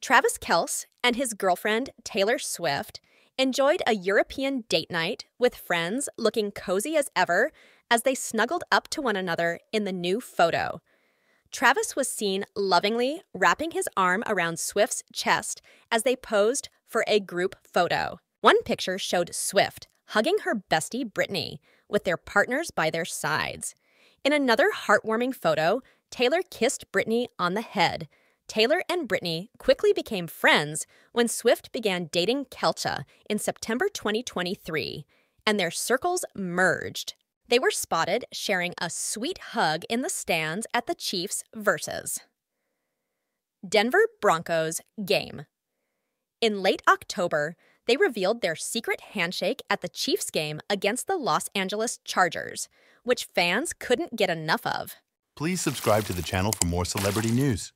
Travis Kelce and his girlfriend, Taylor Swift, enjoyed a European date night with friends looking cozy as ever as they snuggled up to one another in the new photo. Travis was seen lovingly wrapping his arm around Swift's chest as they posed for a group photo. One picture showed Swift hugging her bestie Brittany with their partners by their sides. In another heartwarming photo, Taylor kissed Brittany on the head. Taylor and Brittany quickly became friends when Swift began dating Kelce in September 2023, and their circles merged. They were spotted sharing a sweet hug in the stands at the Chiefs versus Denver Broncos game. In late October, they revealed their secret handshake at the Chiefs game against the Los Angeles Chargers, which fans couldn't get enough of. Please subscribe to the channel for more celebrity news.